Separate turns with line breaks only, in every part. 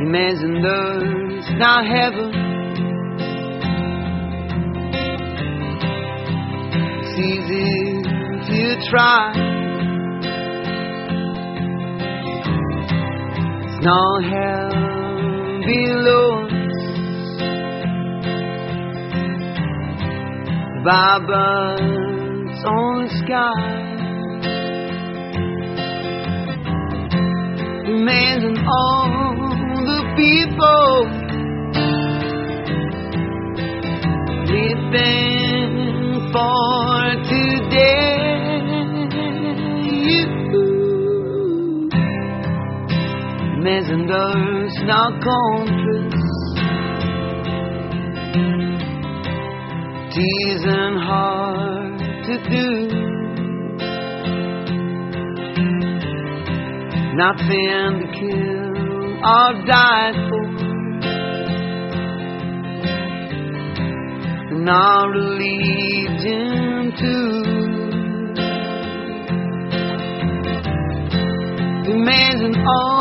Imagine there's not heaven. It's easy if you try. It's no hell below us. Vibrance on the sky. Imagine all imagine there's no contrast, teasing hard to do. Nothing to kill or die for. And our religion too. Imagine all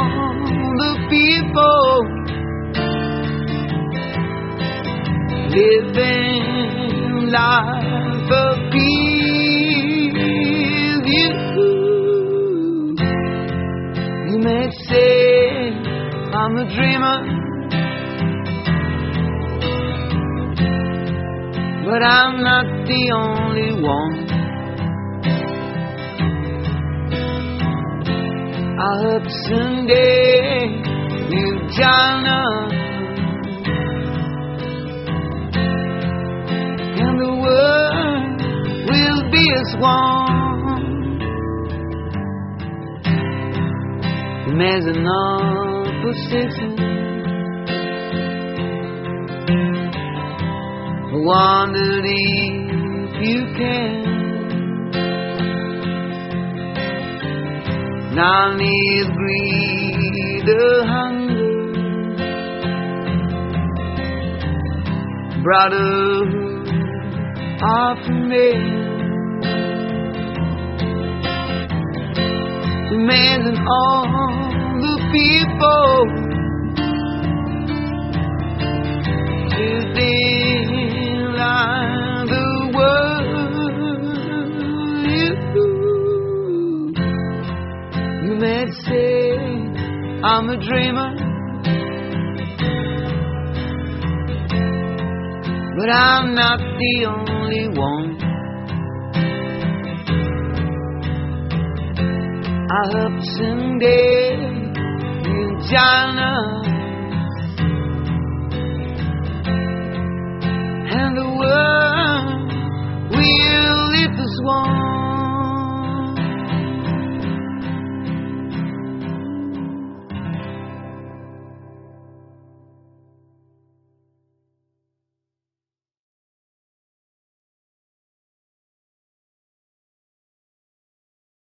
living life peace. You you may say I'm a dreamer, but I'm not the only one. I hope someday you join us, as one. Imagine opposition. I wondered if you can. Now need greed or hunger, brotherhood of men. Imagine all the people the world. You, you may say I'm a dreamer, but I'm not the only one. I hope someday you join us, and the world will live as one.